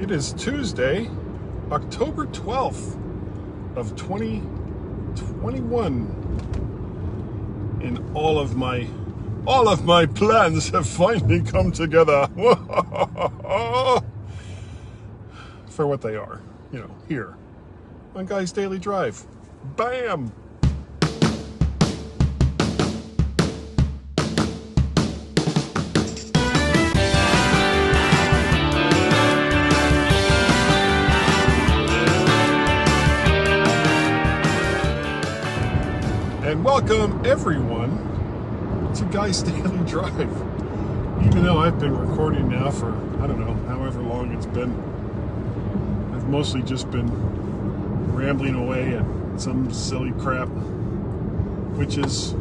It is Tuesday, October 12th of 2021. And all of my all of my plans have finally come together. For what they are, you know, here on Guy's Daily Drive. Bam! Welcome everyone to Guy's Daily Drive. Even though I've been recording now for, I don't know, however long it's been, I've mostly just been rambling away at some silly crap, which is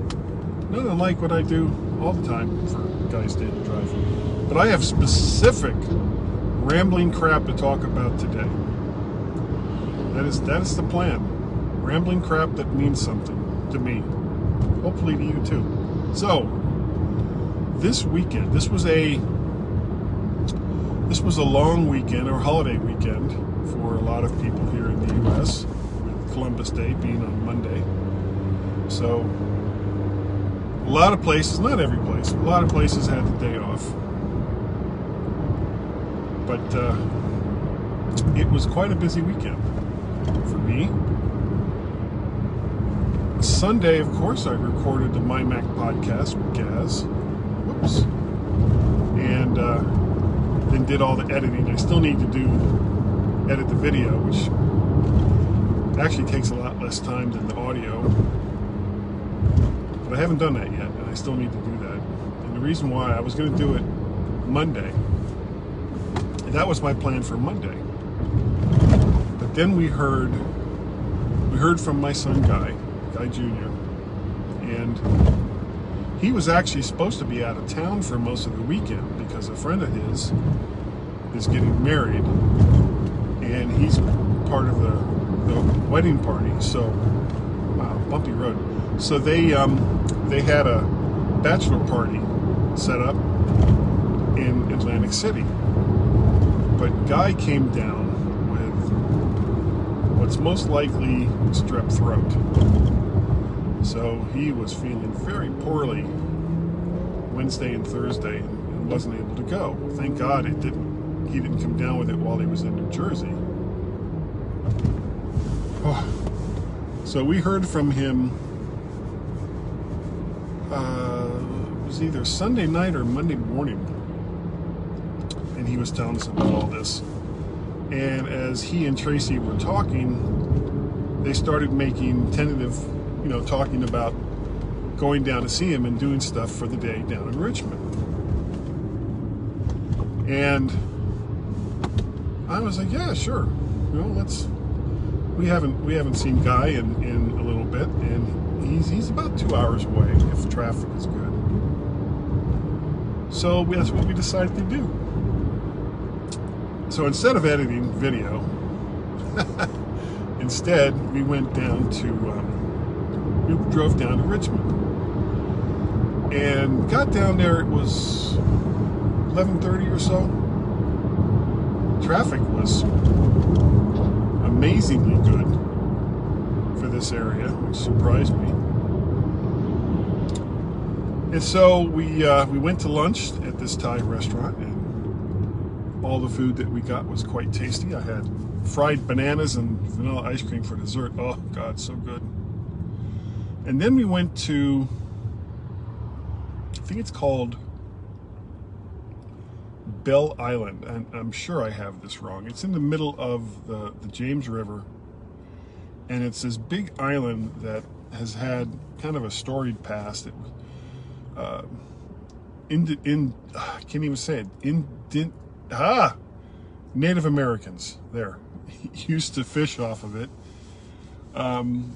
not unlike what I do all the time for Guy's Daily Drive. But I have specific rambling crap to talk about today. That is that is the plan. Rambling crap that means something to me. Hopefully to you too. So, this weekend, this was a this was a long weekend or holiday weekend for a lot of people here in the US with Columbus Day being on Monday. So, a lot of places, not every place, a lot of places had the day off. But uh, it was quite a busy weekend for me. Sunday, of course, I recorded the My Mac podcast with Gaz. Whoops. And uh, then did all the editing. I still need to do edit the video, which actually takes a lot less time than the audio. But I haven't done that yet, and I still need to do that. And the reason why I was going to do it Monday. That was my plan for Monday. But then we heard we heard from my son Guy, Guy Jr. And he was actually supposed to be out of town for most of the weekend because a friend of his is getting married and he's part of the, the wedding party. So, wow, bumpy road. So they um, they had a bachelor party set up in Atlantic City. But Guy came down with what's most likely strep throat. So he was feeling very poorly Wednesday and Thursday and wasn't able to go. Thank God it didn't he didn't come down with it while he was in New Jersey. Oh. So we heard from him uh, it was either Sunday night or Monday morning. And he was telling us about all this. And as he and Tracy were talking, they started making tentative you know, talking about going down to see him and doing stuff for the day down in Richmond. And I was like, yeah, sure. You know, let's. We haven't we haven't seen Guy in, in a little bit, and he's he's about two hours away if traffic is good. So that's what we decided to do. So instead of editing video, instead we went down to. Um, we drove down to Richmond and got down there. It was 11:30 or so. Traffic was amazingly good for this area, which surprised me. And so we uh, we went to lunch at this Thai restaurant, and all the food that we got was quite tasty. I had fried bananas and vanilla ice cream for dessert. Oh God, so good. And then we went to, I think it's called Belle Island. And I'm sure I have this wrong. It's in the middle of the, the James River. And it's this big island that has had kind of a storied past. It was, uh, in, in, I can't even say it. In, in, ah, Native Americans there used to fish off of it. Um,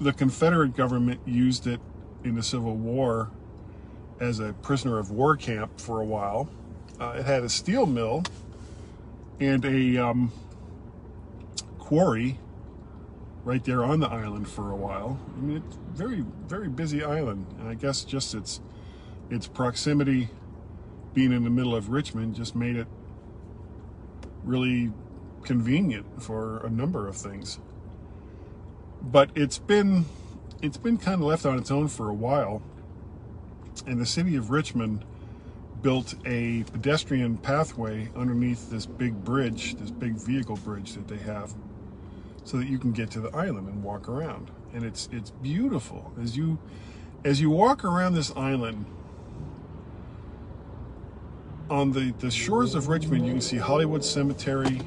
the Confederate government used it in the Civil War as a prisoner of war camp for a while. Uh, it had a steel mill and a um, quarry right there on the island for a while. I mean, it's very, very busy island. And I guess just its its proximity, being in the middle of Richmond, just made it really convenient for a number of things. But it's been it's been kind of left on its own for a while. And the city of Richmond built a pedestrian pathway underneath this big bridge, this big vehicle bridge that they have, so that you can get to the island and walk around. And it's it's beautiful as you as you walk around this island on the, the shores of Richmond, you can see Hollywood Cemetery.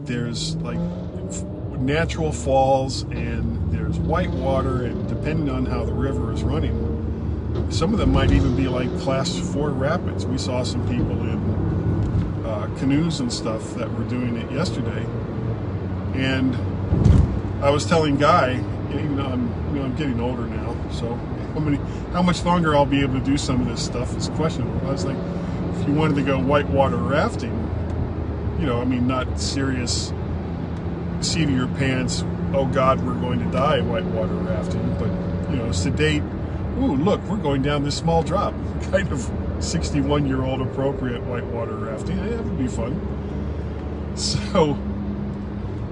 There's like natural falls and there's white water, and depending on how the river is running, some of them might even be like class four rapids. We saw some people in uh, canoes and stuff that were doing it yesterday, and I was telling Guy, even though I'm, you know, I'm getting older now, so how many, how much longer I'll be able to do some of this stuff is questionable. I was like, if you wanted to go whitewater rafting, you know, I mean, not serious seat of your pants, oh God, we're going to die whitewater rafting, but, you know, sedate, ooh, look, we're going down this small drop, kind of 61 year old appropriate whitewater rafting. Yeah, that would be fun. So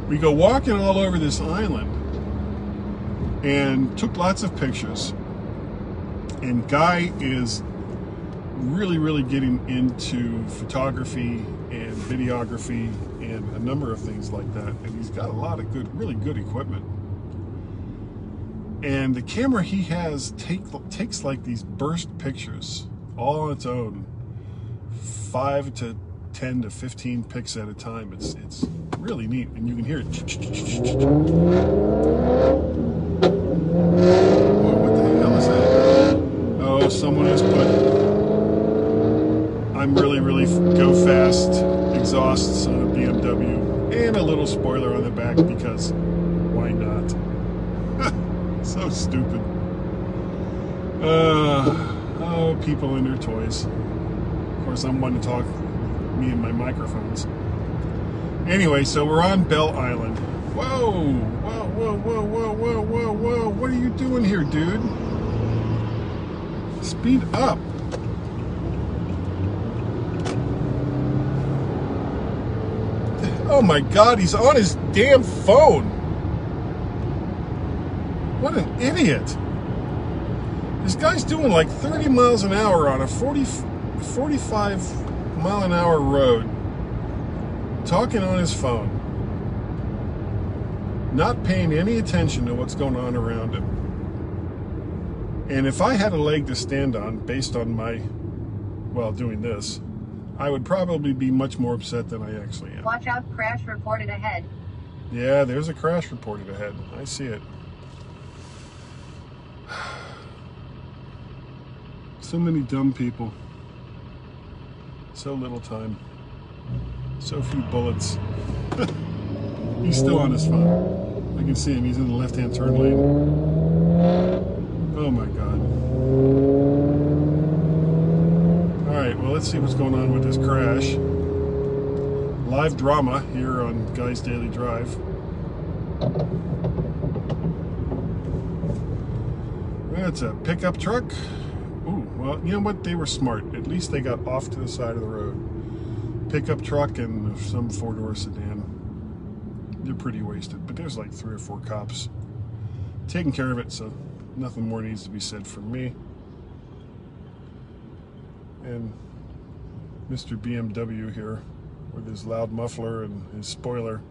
we go walking all over this island and took lots of pictures and Guy is really, really getting into photography videography and a number of things like that. And he's got a lot of good, really good equipment. And the camera he has take, takes like these burst pictures all on its own, five to 10 to 15 pics at a time. It's, it's really neat. And you can hear it. someone has put I'm really, really go fast exhausts on a BMW and a little spoiler on the back because why not? so stupid. Uh, oh, people and their toys. Of course, I'm one to talk, me and my microphones. Anyway, so we're on Belle Island. Whoa, whoa, whoa, whoa, whoa, whoa, whoa, whoa. What are you doing here, dude? Speed up. Oh my god, he's on his damn phone. What an idiot. This guy's doing like 30 miles an hour on a 40, 45 mile an hour road, talking on his phone, not paying any attention to what's going on around him. And if I had a leg to stand on based on my, well, doing this, I would probably be much more upset than I actually am. Watch out, crash reported ahead. Yeah, there's a crash reported ahead. I see it. So many dumb people. So little time. So few bullets. He's still on his phone. I can see him. He's in the left-hand turn lane. Oh my God. All right, well, let's see what's going on with this crash. Live drama here on Guy's Daily Drive. That's a pickup truck. Ooh, well, you know what? They were smart. At least they got off to the side of the road. Pickup truck and some four-door sedan. They're pretty wasted, but there's like three or four cops taking care of it, so nothing more needs to be said from me. And Mr. BMW here with his loud muffler and his spoiler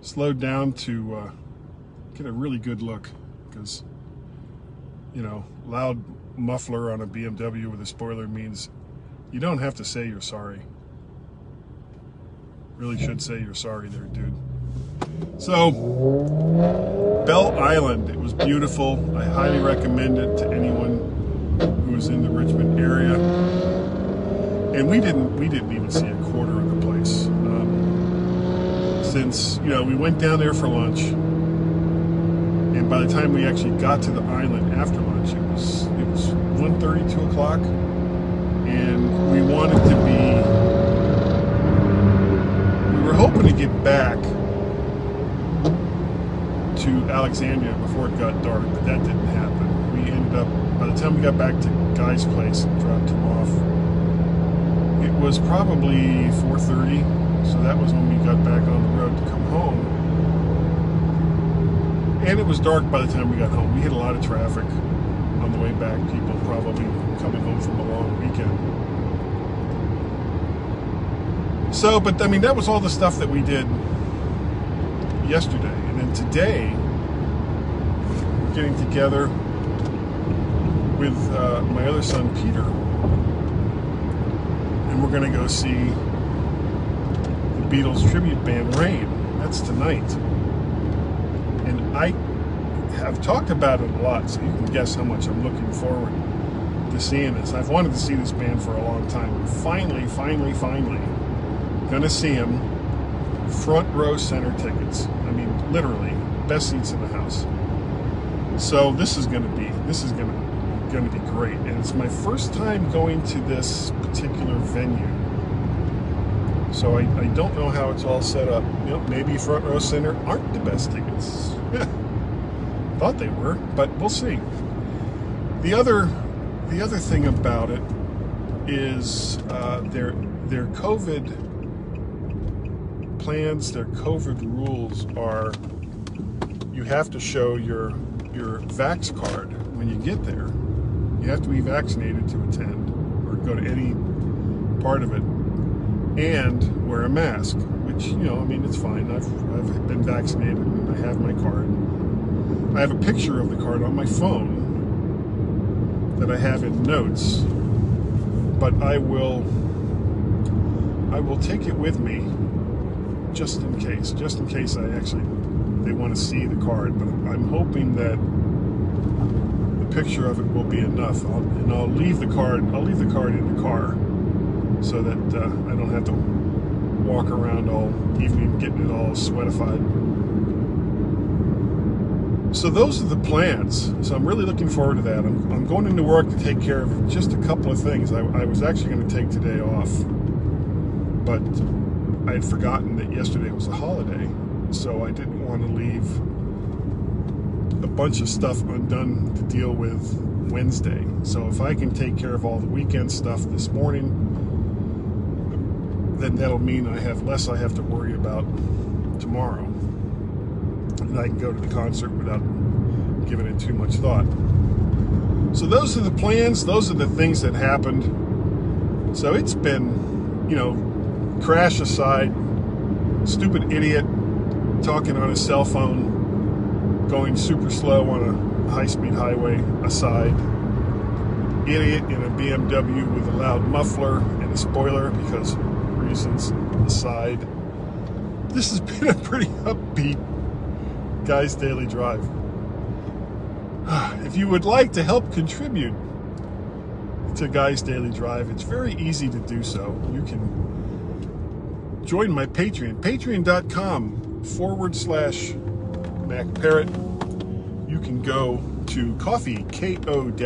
slowed down to uh, get a really good look because you know loud muffler on a BMW with a spoiler means you don't have to say you're sorry really should say you're sorry there dude so Belle Island. It was beautiful. I highly recommend it to anyone who is in the Richmond area. And we didn't we didn't even see a quarter of the place. Um, since you know we went down there for lunch, and by the time we actually got to the island after lunch, it was it was 1.30, 2 o'clock, and we wanted to be. We were hoping to get back to Alexandria before it got dark, but that didn't happen. We ended up, by the time we got back to Guy's place and dropped him off, it was probably 4.30, So that was when we got back on the road to come home. And it was dark by the time we got home. We had a lot of traffic on the way back, people probably coming home from a long weekend. So, but I mean, that was all the stuff that we did yesterday. And then today, getting together with uh, my other son, Peter. And we're going to go see the Beatles tribute band Rain. That's tonight. And I have talked about it a lot, so you can guess how much I'm looking forward to seeing this. I've wanted to see this band for a long time. And finally, finally, finally, gonna see them front row center tickets. I mean, literally, best seats in the house. So this is gonna be this is gonna gonna be great, and it's my first time going to this particular venue. So I, I don't know how it's all set up. You know, maybe front row center aren't the best tickets. Thought they were, but we'll see. The other the other thing about it is uh, their their COVID plans, their COVID rules are you have to show your your Vax card when you get there. You have to be vaccinated to attend or go to any part of it, and wear a mask. Which you know, I mean, it's fine. I've I've been vaccinated and I have my card. I have a picture of the card on my phone that I have in notes, but I will I will take it with me just in case, just in case I actually they want to see the card. But I'm hoping that picture of it will be enough, I'll, and I'll leave the card. I'll leave the card in the car so that uh, I don't have to walk around all evening getting it all sweatified. So those are the plans. So I'm really looking forward to that. I'm, I'm going into work to take care of just a couple of things. I, I was actually going to take today off, but I had forgotten that yesterday was a holiday, so I didn't want to leave a bunch of stuff undone to deal with Wednesday. So if I can take care of all the weekend stuff this morning, then that'll mean I have less I have to worry about tomorrow. And I can go to the concert without giving it too much thought. So those are the plans, those are the things that happened. So it's been, you know, crash aside, stupid idiot talking on his cell phone, going super slow on a high speed highway aside, idiot in a BMW with a loud muffler and a spoiler because reasons aside. This has been a pretty upbeat Guy's Daily Drive. If you would like to help contribute to Guy's Daily Drive, it's very easy to do so. You can join my Patreon, patreon.com forward slash Mac Parrot. You can go to coffee, ko-fi.com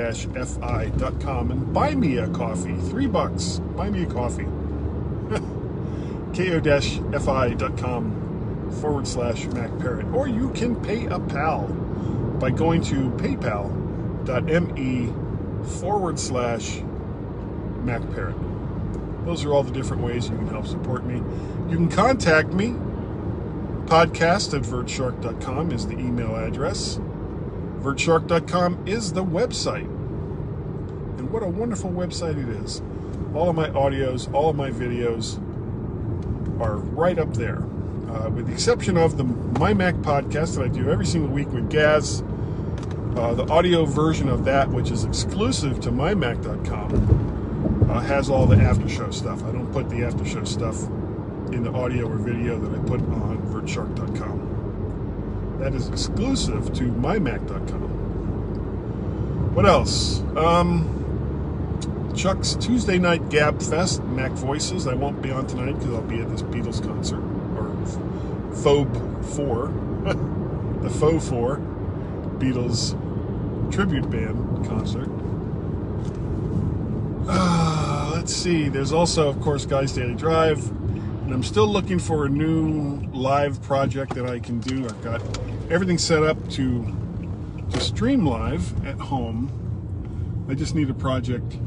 and buy me a coffee. Three bucks. Buy me a coffee. ko-fi.com forward slash Mac Parrot. Or you can pay a pal by going to paypal.me forward slash Mac Parrot. Those are all the different ways you can help support me. You can contact me. Podcast at vertshark.com is the email address. Vertshark.com is the website. And what a wonderful website it is. All of my audios, all of my videos are right up there. Uh, with the exception of the My Mac podcast that I do every single week with Gaz. Uh, the audio version of that, which is exclusive to mymac.com, uh, has all the after show stuff. I don't put the after show stuff in the audio or video that I put on vertshark.com. That is exclusive to mymac.com. What else? Um, Chuck's Tuesday night Gab Fest, Mac Voices. I won't be on tonight because I'll be at this Beatles concert, or Phobe 4, the Faux 4 Beatles tribute band concert. Uh, let's see. There's also, of course, Guys Daily Drive. And I'm still looking for a new live project that I can do. I've got everything set up to to stream live at home. I just need a project